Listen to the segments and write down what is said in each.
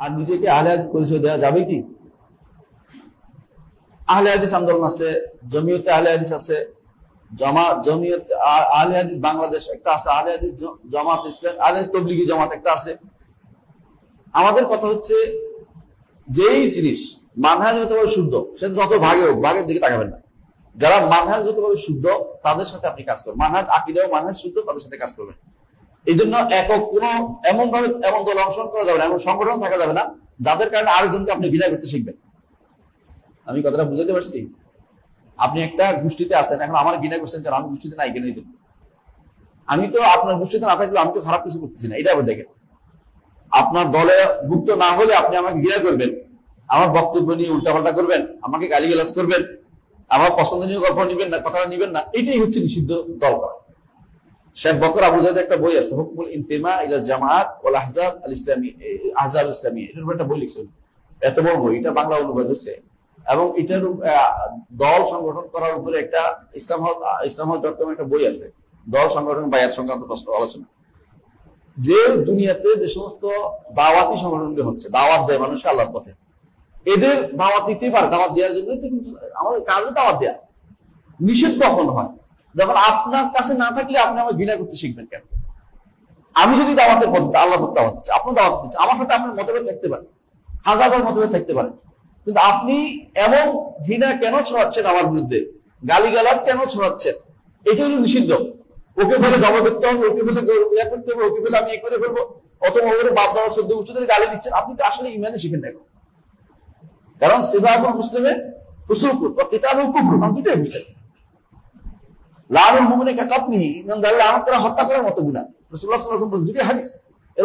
আর নিজেকে আহলে হাদিস পরিচয় দেওয়া যাবে কি? আহলে হাদিস আন্দোলন আছে, জমিয়তে আহলে হাদিস আছে, জমা, জমিয়ত আহলে হাদিস বাংলাদেশ একটা আছে, আহলে হাদিস জামাত ইসলাম, আহলে তবলিগি জামাত একটা আছে। আমাদের কথা হচ্ছে, যেই জিনিস মানহাজগতভাবে শুদ্ধ সেটা যত ভাগে হোক, ভাগের দিকে তাকাবেন না। যারা মানহাজগতভাবে শুদ্ধ, তাদের সাথে আপনি কাজ করবেন। মানহাজ আকিদাও মানহাজ শুদ্ধ, তাদের সাথে কাজ করবেন। এই জন্য একক কোন এমন ভাবে এমন দল অংশগ্রহণ করা যাবে না, এমন সংগঠন থাকা যাবে না, যাদের কারণে আরেকজনকে আপনি বিদায় করতে শিখবেন। আমি কথাটা বুঝাতে পারছি? আপনি একটা গোষ্ঠীতে আছেন, এখন আমার বিনা করছেন কারণ আমি গোষ্ঠীতে নাই কেন এই জন্য। আমি তো আপনার গোষ্ঠীতে না থাকলে আমি তো খারাপ কিছু করতেছি না, এটা আবার দেখেন। আপনার দলে ভুক্ত না হলে আপনি আমাকে ঘৃণা করবেন, আমার বক্তব্য নিয়ে উল্টাপাল্টা করবেন, আমাকে গালিগালাজ করবেন, আমার পছন্দনীয় গল্প নিবেন না কথা নিবেন না, এটাই হচ্ছে নিষিদ্ধ দল করা। শেখ বকর আবু জাহেদ একটা বই আছে, হুকমুল ইন্তেমা ইলা জামাত ওয়াল আহজাব আল ইসলামী আহজাব ইসলামী, এটার একটা বই লিখছেন। এত বড় বই, এটা বাংলা অনুবাদ হয়েছে। এবং এটার দল সংগঠন করার উপরে একটা ইসলাম ইসলাম ডট কম একটা বই আছে। দল সংগঠন বায়াত সংক্রান্ত প্রশ্ন, আলোচনা। যে দুনিয়াতে যে সমস্ত দাওয়াতি সংগঠনগুলো হচ্ছে, দাওয়াত দেয় মানুষকে আল্লাহর পথে। এদের দাওয়াত দিতে পারে, দাওয়াত দেওয়ার জন্য কিন্তু আমাদের কাজে দাওয়াত দেয়া। নিষেধ কখন হয়? যখন আপনার কাছে না থাকলে আপনি আমার ঘৃণা করতে শিখবেন কেন? আমি যদি দাওয়াতের পথে আল্লাহ দাওয়াত দিচ্ছি আপনার দাওয়াত দিচ্ছে আমার সাথে আপনার মতভেদ থাকতে পারে হাজার মতভেদ থাকতে পারে। কিন্তু আপনি এমন ঘৃণা কেন ছড়াচ্ছেন আমার বিরুদ্ধে? গালিগালাজ কেন ছড়াচ্ছেন? এটা হলো নিষিদ্ধ। ওকে বলে জমা করতে হবে, ওকে বলে ইয়া করতে হবে, ওকে বলে আমি এ করে ফেলব, অথবা ওর বাপ দাদা সদ্য উচ্চদের গালি দিচ্ছেন। আপনি তো আসলে ইমানে শিখেন না। কারণ সিবাহুল মুসলিমে ফুসুকুর বা কিতাবুল কুফর কারণ দুটোই বুঝতে লালুল মুমিনে আমার তারা হত্যা করার মতো গুণা।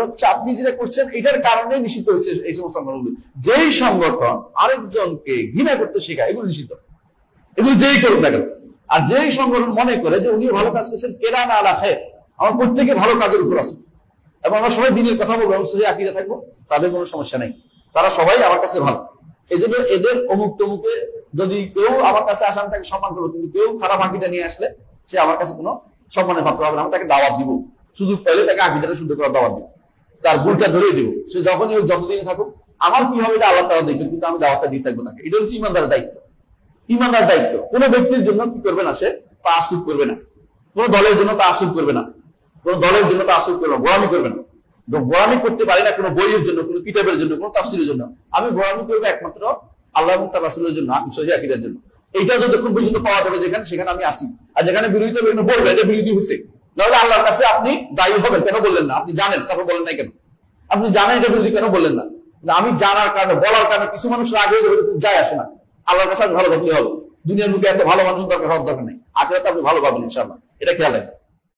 হচ্ছে আপনি যেটা করছেন, এটার কারণে নিষিদ্ধ হয়েছে এই সমস্ত সংগঠনগুলো যেই সংগঠন আরেকজনকে ঘৃণা করতে শেখায়, এগুলো নিষিদ্ধ। এগুলো যেই না কেন। আর যেই সংগঠন মনে করে যে উনি ভালো কাজ করছেন কেরা না খায় আমার প্রত্যেকে ভালো কাজের উপর আছে। এবং আমরা সবাই দিনের কথা বলব, এবং সহি আকিদা থাকব, তাদের কোনো সমস্যা নেই। তারা সবাই আমার কাছে ভালো। এই জন্য এদের অমুক তমুকে যদি কেউ আমার কাছে আসান তাকে সম্মান করব। কিন্তু কেউ খারাপ আকিদা নিয়ে আসলে সে আমার কাছে কোনো সম্মানের পাত্র হবে না। আমি তাকে দাওয়াত দিব। সুযোগ পাইলে তাকে আকিদাটা শুদ্ধ করার দাওয়াত দিব। তার ভুলটা ধরে দিব। সে যখনই হোক, যতদিনই থাকুক, আমার কি হবে এটা আল্লাহ তারা দেখবেন, কিন্তু আমি দাওয়াতটা দিয়ে থাকব তাকে। এটা হচ্ছে ইমানদারের দায়িত্ব। ইমানদার দায়িত্ব। কোন ব্যক্তির জন্য কি করবে না সে? তা আসুক করবে না। কোন দলের জন্য তা আসুক করবে না। কোন দলের জন্য তা আসুক করবে না। গোলামি করবে না। তো গোলামি করতে পারি না কোনো বইয়ের জন্য, কোনো কিতাবের জন্য, কোনো তাফসিলের জন্য। আমি গোলামি করব একমাত্র আল্লাহ তার রাসুলের জন্য আমি সহি আকিদের জন্য। এইটা যতক্ষণ পর্যন্ত পাওয়া যাবে যেখানে, সেখানে আমি আসি। আর যেখানে বিরোধিতা হবে বলবে এটা বিরোধী হচ্ছে নাহলে আল্লাহর কাছে আপনি দায়ী হবেন। কেন বললেন না? আপনি জানেন, তারপর বলেন নাই কেন? আপনি জানেন এটা বিরোধী, কেন বললেন না? আমি জানার কারণে, বলার কারণে কিছু মানুষ আগে যায় আসে না। আল্লাহর কাছে আমি ভালো থাকলে হবে। দুনিয়ার মুখে এত ভালো মানুষ দরকার হওয়ার দরকার নেই। আগে আপনি ভালো পাবেন ইনশাআল্লাহ। এটা খেয়াল রাখবেন।